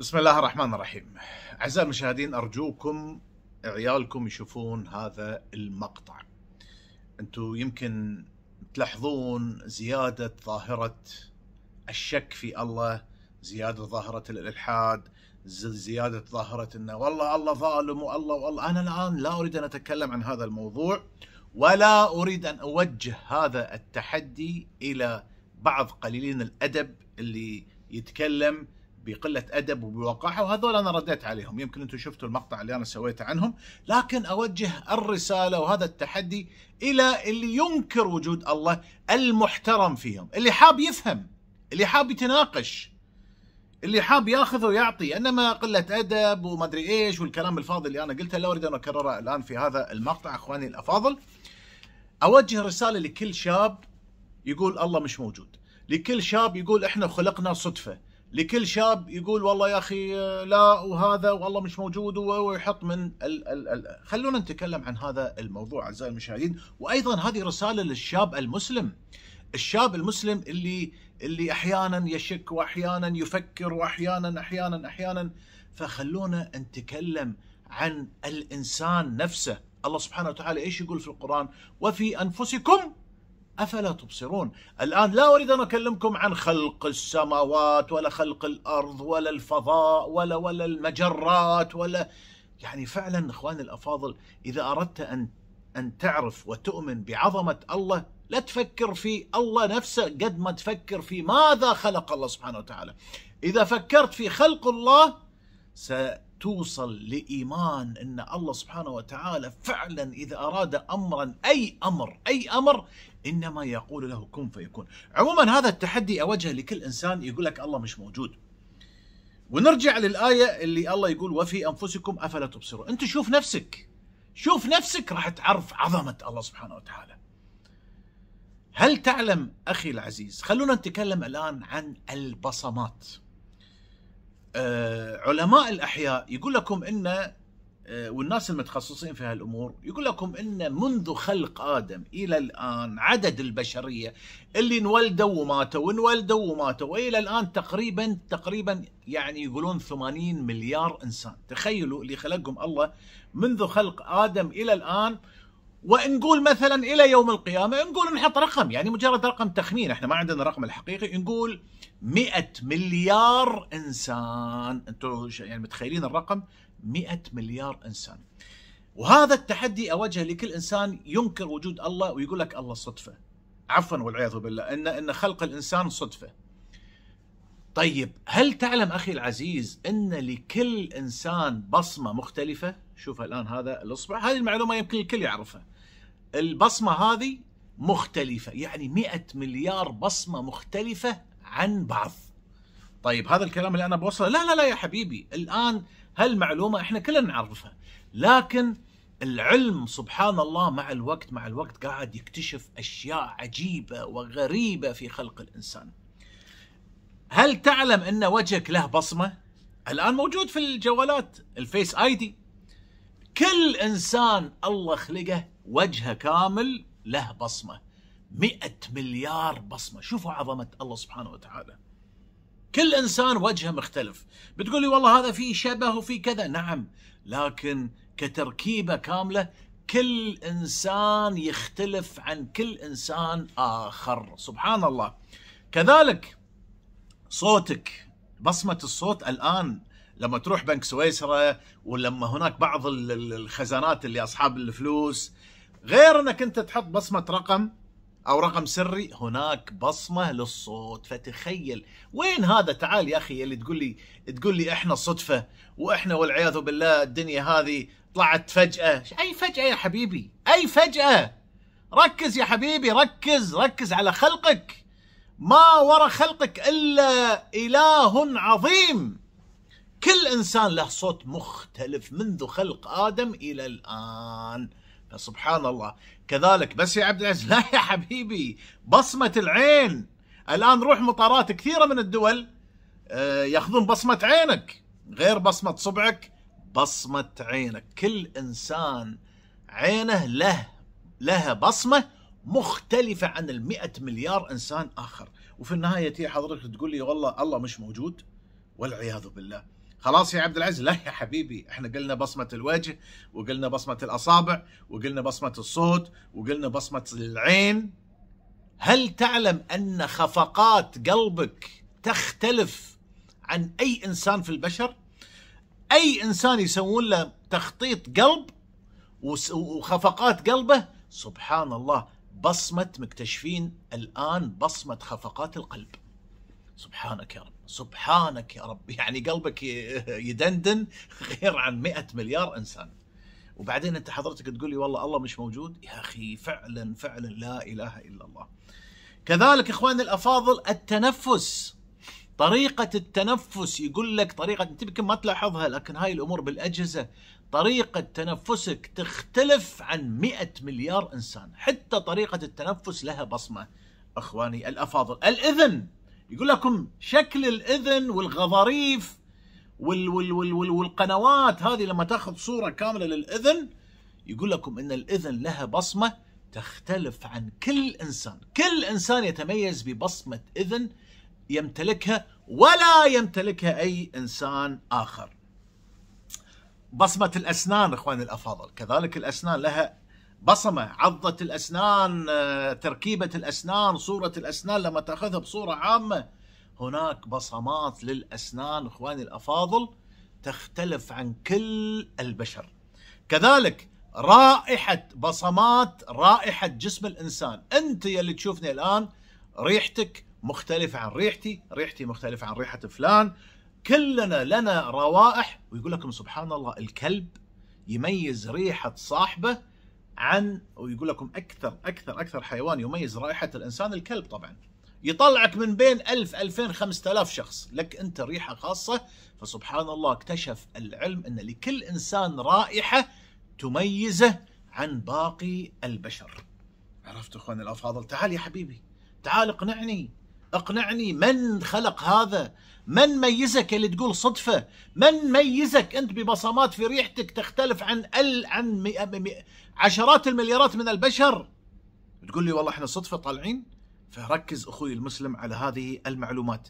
بسم الله الرحمن الرحيم. أعزائي المشاهدين أرجوكم عيالكم يشوفون هذا المقطع. أنتم يمكن تلاحظون زيادة ظاهرة الشك في الله زيادة ظاهرة الإلحاد زيادة ظاهرة أنه والله الله ظالم والله والله. أنا الآن لا أريد أن أتكلم عن هذا الموضوع ولا أريد أن أوجه هذا التحدي إلى بعض قليلين الأدب اللي يتكلم بقلة أدب وبوقاحة وهذول أنا رديت عليهم. يمكن أنتم شفتوا المقطع اللي أنا سويته عنهم. لكن أوجه الرسالة وهذا التحدي إلى اللي ينكر وجود الله المحترم فيهم اللي حاب يفهم اللي حاب يتناقش اللي حاب ياخذ ويعطي. إنما قلة أدب وما أدري إيش والكلام الفاضي اللي أنا قلته لا أريد أن أكرره الآن في هذا المقطع أخواني الأفاضل. أوجه رسالة لكل شاب يقول الله مش موجود. لكل شاب يقول إحنا خلقنا صدفة. لكل شاب يقول والله يا أخي آه، لا وهذا والله مش موجود ويحط من ال ال ال خلونا نتكلم عن هذا الموضوع أعزائي المشاهدين. وأيضا هذه رسالة للشاب المسلم. الشاب المسلم اللي اللي أحيانا يشك واحيانا يفكر واحيانا أحيانا أحيانا. فخلونا نتكلم عن الإنسان نفسه. الله سبحانه وتعالى إيش يقول في القرآن؟ وفي أنفسكم أفلا تبصرون؟ الآن لا أريد أن أكلمكم عن خلق السماوات ولا خلق الأرض ولا الفضاء ولا ولا المجرات ولا يعني فعلا إخواني الأفاضل إذا أردت أن أن تعرف وتؤمن بعظمة الله لا تفكر في الله نفسه قد ما تفكر في ماذا خلق الله سبحانه وتعالى. إذا فكرت في خلق الله ستوصل لإيمان إن الله سبحانه وتعالى فعلا إذا أراد امرا أي أمر أي أمر إنما يقول له كن فيكون. عموما هذا التحدي اوجهه لكل إنسان يقول لك الله مش موجود. ونرجع للآية اللي الله يقول وفي أنفسكم أفلا تبصرون، أنت شوف نفسك. شوف نفسك راح تعرف عظمة الله سبحانه وتعالى. هل تعلم أخي العزيز؟ خلونا نتكلم الآن عن البصمات. آه، علماء الأحياء يقول لكم إن والناس المتخصصين في هالأمور يقول لكم إن منذ خلق آدم إلى الآن عدد البشرية اللي انولدوا وماتوا وانولدوا وماتوا وإلى الآن تقريبا تقريبا يعني يقولون 80 مليار إنسان. تخيلوا اللي خلقهم الله منذ خلق آدم إلى الآن. ونقول مثلا إلى يوم القيامة نقول نحط رقم يعني مجرد رقم تخمين. إحنا ما عندنا الرقم الحقيقي. نقول 100 مليار إنسان. أنتم يعني متخيلين الرقم؟ 100 مليار إنسان. وهذا التحدي اوجهه لكل إنسان ينكر وجود الله ويقول لك الله صدفة. عفوا والعياذ بالله. ان إن خلق الإنسان صدفة. طيب هل تعلم أخي العزيز إن لكل إنسان بصمة مختلفة؟ شوف الآن هذا الإصبع. هذه المعلومة يمكن الكل يعرفها. البصمة هذه مختلفة. يعني 100 مليار بصمة مختلفة عن بعض. طيب هذا الكلام اللي أنا بوصله. لا لا لا يا حبيبي. الآن هالمعلومة إحنا كلنا نعرفها. لكن العلم سبحان الله مع الوقت مع الوقت قاعد يكتشف أشياء عجيبة وغريبة في خلق الإنسان. هل تعلم أن وجهك له بصمة؟ الآن موجود في الجوالات الفيس آي دي. كل إنسان الله خلقه وجهه كامل له بصمة. مئة مليار بصمة. شوفوا عظمة الله سبحانه وتعالى. كل إنسان وجهه مختلف. بتقول لي والله هذا فيه شبه وفي كذا. نعم لكن كتركيبة كاملة كل إنسان يختلف عن كل إنسان آخر. سبحان الله. كذلك صوتك بصمة الصوت الآن لما تروح بنك سويسرا ولما هناك بعض ال- ال- الخزانات اللي أصحاب الفلوس غير إنك أنت تحط بصمة رقم أو رقم سري هناك بصمة للصوت. فتخيل وين هذا؟ تعال يا أخي اللي تقول لي تقول لي إحنا صدفة وإحنا والعياذ بالله الدنيا هذه طلعت فجأة. أي فجأة يا حبيبي؟ أي فجأة؟ ركز يا حبيبي ركز ركز على خلقك. ما وراء خلقك إلا إله عظيم. كل إنسان له صوت مختلف منذ خلق آدم إلى الآن. فسبحان الله. كذلك. بس يا عبد العزيز لا يا حبيبي بصمة العين. الآن روح مطارات كثيرة من الدول آه، ياخذون بصمة عينك. غير بصمة صبعك بصمة عينك. كل إنسان عينه له لها بصمة مختلفة عن المئة مليار إنسان آخر. وفي النهاية تي حضرتك تقول لي والله الله مش موجود؟ والعياذ بالله. خلاص يا عبد العزيز. لا يا حبيبي إحنا قلنا بصمة الوجه وقلنا بصمة الأصابع وقلنا بصمة الصوت وقلنا بصمة العين. هل تعلم أن خفقات قلبك تختلف عن أي إنسان في البشر؟ أي إنسان يسوون له تخطيط قلب وخفقات قلبه؟ سبحان الله بصمة مكتشفين الآن بصمة خفقات القلب. سبحانك يا رب سبحانك يا رب. يعني قلبك يدندن غير عن مئة مليار إنسان. وبعدين أنت حضرتك تقول لي والله الله مش موجود؟ يا أخي فعلا فعلا لا إله إلا الله. كذلك إخواني الأفاضل التنفس. طريقة التنفس يقول لك طريقة أنت يمكن ما تلاحظها لكن هاي الأمور بالأجهزة. طريقة تنفسك تختلف عن مئة مليار إنسان. حتى طريقة التنفس لها بصمة أخواني الأفاضل. الإذن يقول لكم شكل الإذن والغضاريف وال وال وال وال والقنوات هذه لما تأخذ صورة كاملة للإذن يقول لكم أن الإذن لها بصمة تختلف عن كل إنسان. كل إنسان يتميز ببصمة إذن يمتلكها ولا يمتلكها أي إنسان آخر. بصمة الأسنان إخواني الأفاضل كذلك الأسنان لها بصمة عضة الأسنان آه، تركيبة الأسنان صورة الأسنان لما تأخذها بصورة عامة هناك بصمات للأسنان إخواني الأفاضل تختلف عن كل البشر. كذلك رائحة بصمات رائحة جسم الإنسان. أنت يلي تشوفني الآن ريحتك مختلفة عن ريحتي ريحتي مختلفة عن ريحة فلان. كلنا لنا روائح ويقول لكم سبحان الله الكلب يميز ريحة صاحبه عن ويقول لكم أكثر أكثر أكثر حيوان يميز رائحة الإنسان الكلب طبعا. يطلعك من بين ألف ألفين خمسة آلاف شخص. لك أنت ريحة خاصة. فسبحان الله اكتشف العلم أن لكل إنسان رائحة تميزه عن باقي البشر. عرفت أخواني الأفاضل؟ تعال يا حبيبي تعال اقنعني اقنعني من خلق هذا؟ من ميزك اللي تقول صدفة؟ من ميزك أنت ببصمات في ريحتك تختلف عن ال عن عشرات المليارات من البشر. تقول لي والله إحنا صدفة طالعين؟ فركز أخوي المسلم على هذه المعلومات.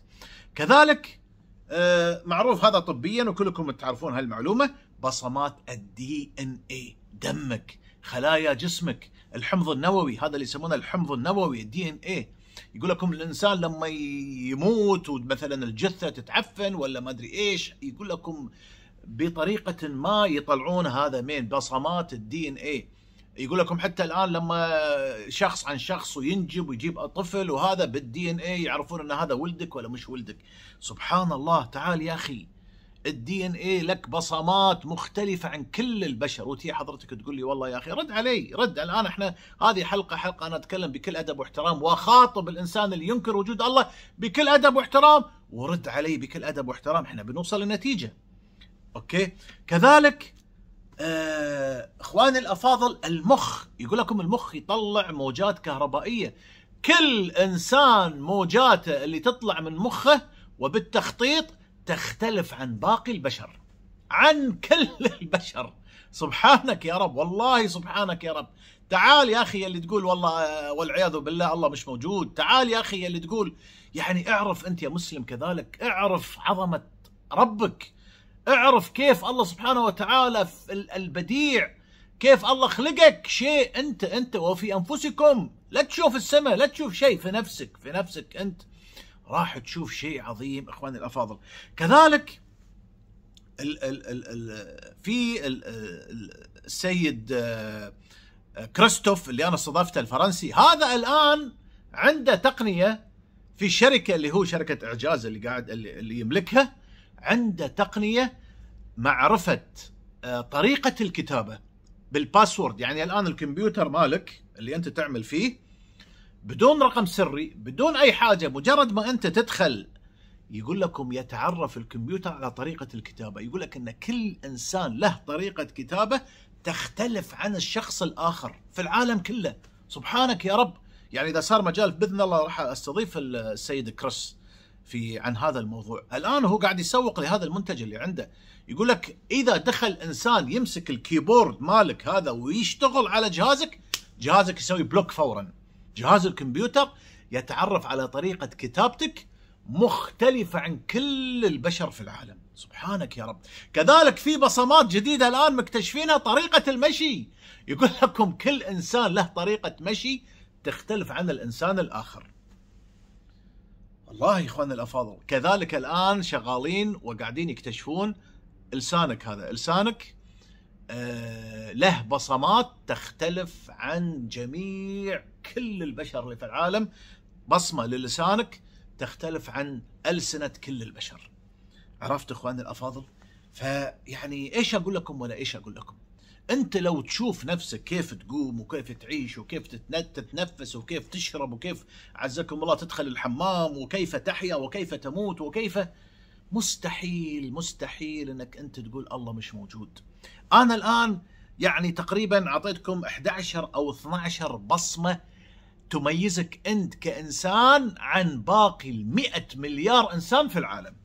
كذلك آه، معروف هذا طبيا وكلكم تعرفون هالمعلومة بصمات ال DNA دمك خلايا جسمك الحمض النووي هذا اللي يسمونه الحمض النووي ال DNA يقول لكم الإنسان لما يموت ومثلا الجثة تتعفن ولا ما أدري إيش يقول لكم بطريقة ما يطلعون هذا من بصمات ال DNA يقول لكم حتى الآن لما شخص عن شخص وينجب ويجيب طفل وهذا بال DNA يعرفون إن هذا ولدك ولا مش ولدك. سبحان الله تعال يا أخي ال DNA لك بصمات مختلفة عن كل البشر. وتي حضرتك تقول لي والله يا أخي رد علي رد. الآن إحنا هذه حلقة حلقة أنا أتكلم بكل أدب واحترام وأخاطب الإنسان اللي ينكر وجود الله بكل أدب واحترام ورد علي بكل أدب واحترام. إحنا بنوصل لنتيجة. أوكي؟ كذلك آه إخواني الأفاضل المخ يقول لكم المخ يطلع موجات كهربائية. كل إنسان موجاته اللي تطلع من مخه وبالتخطيط تختلف عن باقي البشر. عن كل البشر. سبحانك يا رب والله سبحانك يا رب. تعال يا أخي اللي تقول والله والعياذ بالله الله مش موجود. تعال يا أخي اللي تقول يعني اعرف أنت يا مسلم كذلك اعرف عظمة ربك. اعرف كيف الله سبحانه وتعالى البديع كيف الله خلقك. شيء انت انت وفي انفسكم. لا تشوف السماء لا تشوف شيء في نفسك في نفسك انت. راح تشوف شيء عظيم إخواني الأفاضل. كذلك ال ال ال ال في ال السيد آه، كريستوف اللي أنا استضفته الفرنسي هذا الآن عنده تقنية في شركة اللي هو شركة إعجاز اللي قاعد اللي يملكها. عنده تقنية معرفة آه، طريقة الكتابة بالباسورد يعني الآن الكمبيوتر مالك اللي أنت تعمل فيه بدون رقم سري بدون أي حاجة مجرد ما أنت تدخل يقول لكم يتعرف الكمبيوتر على طريقة الكتابة. يقول لك إن كل إنسان له طريقة كتابة تختلف عن الشخص الآخر في العالم كله. سبحانك يا رب. يعني إذا صار مجال بإذن الله راح أستضيف السيد كريس. في عن هذا الموضوع. الآن هو قاعد يسوق لهذا المنتج اللي عنده. يقول لك إذا دخل إنسان يمسك ال keyboard مالك هذا ويشتغل على جهازك جهازك يسوي block فورا. جهاز الكمبيوتر يتعرف على طريقة كتابتك مختلفة عن كل البشر في العالم. سبحانك يا رب. كذلك في بصمات جديدة الآن مكتشفينها طريقة المشي. يقول لكم كل إنسان له طريقة مشي تختلف عن الإنسان الآخر. والله يا إخواننا الأفاضل. كذلك الآن شغالين وقاعدين يكتشفون لسانك هذا. لسانك آه له بصمات تختلف عن جميع كل البشر اللي في العالم. بصمة للسانك تختلف عن ألسنة كل البشر. عرفت اخواني الأفاضل؟ فيعني إيش أقول لكم ولا إيش أقول لكم؟ انت لو تشوف نفسك كيف تقوم وكيف تعيش وكيف تتنفس وكيف تشرب وكيف عزكم الله تدخل الحمام وكيف تحيا وكيف تموت وكيف مستحيل مستحيل انك انت تقول الله مش موجود. أنا الآن يعني تقريبا اعطيتكم 11 أو 12 بصمة تميزك انت كإنسان عن باقي ال 100 مليار إنسان في العالم.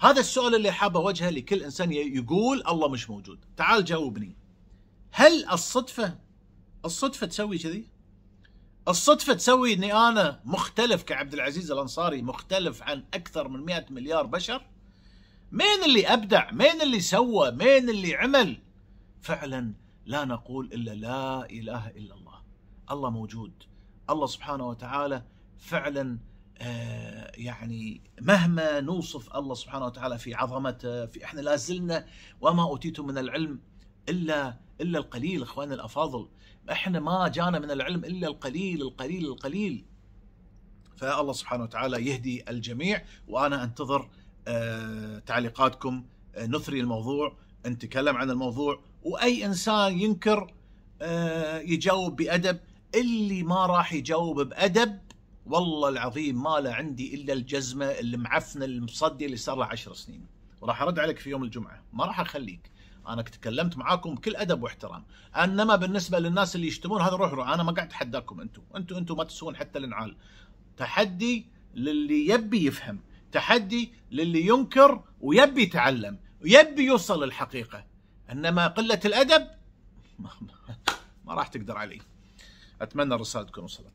هذا السؤال اللي حاب أوجهه لكل إنسان يقول الله مش موجود. تعال جاوبني. هل الصدفة الصدفة تسوي كذي؟ الصدفة تسوي إني أنا مختلف كعبد العزيز الأنصاري مختلف عن أكثر من 100 مليار بشر؟ مين اللي أبدع؟ مين اللي سوى؟ مين اللي عمل؟ فعلا لا نقول إلا لا إله إلا الله. الله موجود. الله سبحانه وتعالى فعلا آه، يعني مهما نوصف الله سبحانه وتعالى في عظمته في إحنا لا زلنا وما أوتيتم من العلم إلا إلا القليل اخواننا الأفاضل. إحنا ما جانا من العلم إلا القليل القليل القليل. فالله سبحانه وتعالى يهدي الجميع وأنا أنتظر آه، تعليقاتكم آه، نثري الموضوع نتكلم عن الموضوع وأي إنسان ينكر يجاوب بأدب اللي ما راح يجاوب بأدب والله العظيم ما له عندي إلا الجزمة المعفنه المصدي اللي صار له 10 سنين. وراح أرد عليك في يوم الجمعة. ما راح أخليك. أنا تكلمت معاكم بكل أدب واحترام. إنما بالنسبة للناس اللي يشتمون هذا روح روح أنا ما قاعد اتحداكم أنتم أنتم أنتم ما تسوون حتى الإنعال. تحدي للي يبي يفهم. تحدي للي ينكر ويبي يتعلم. ويبي يوصل للحقيقة. إنما قلة الأدب ما راح تقدر عليه أتمنى الرسالة تكون وصلت.